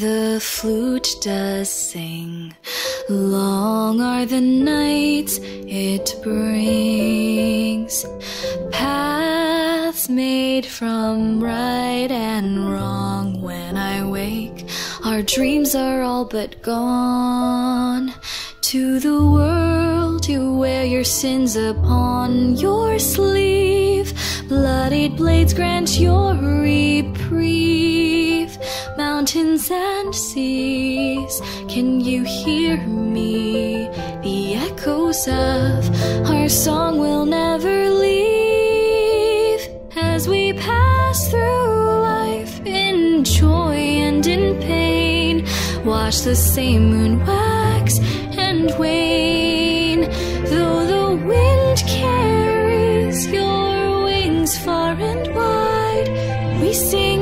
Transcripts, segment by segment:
the flute does sing. Long are the nights it brings. Paths made from right and wrong. When I wake, our dreams are all but gone. To the world you wear your sins upon your sleeve. Bloodied blades grant your reprieve. Mountains and seas, can you hear me? The echoes of our song will never leave. As we pass through life in joy and in pain, watch the same moon wax and wane. Though the wind carries your wings far and wide, we sing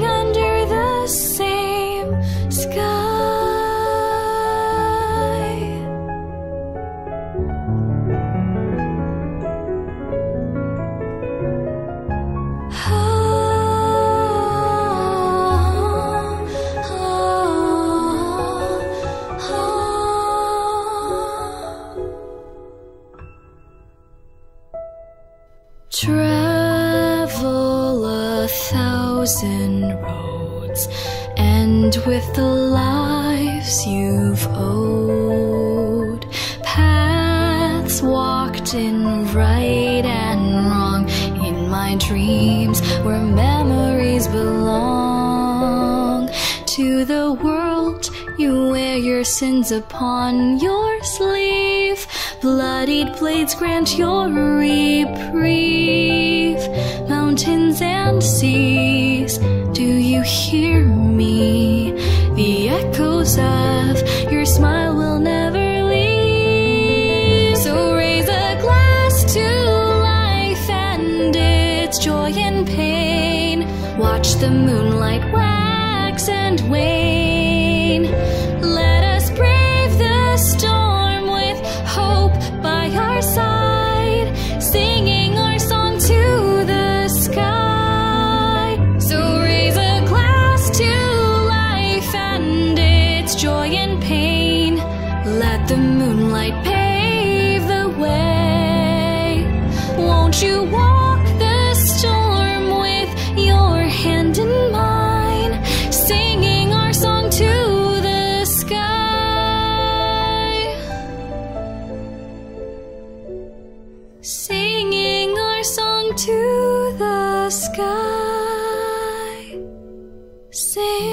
Travel a thousand roads, and with the lives you've owed, paths walked in right and wrong. In my dreams where memories belong to the world you wear your sins upon your sleeve bloodied blades grant your reprieve. Mountains and seas do you hear me? The echoes of your smile will never leave. So raise a glass to life and its joy and pain. Watch the moonlight wax and wane the moonlight pave the way. Won't you walk the storm with your hand in mine singing our song to the sky? Singing our song to the sky. Sing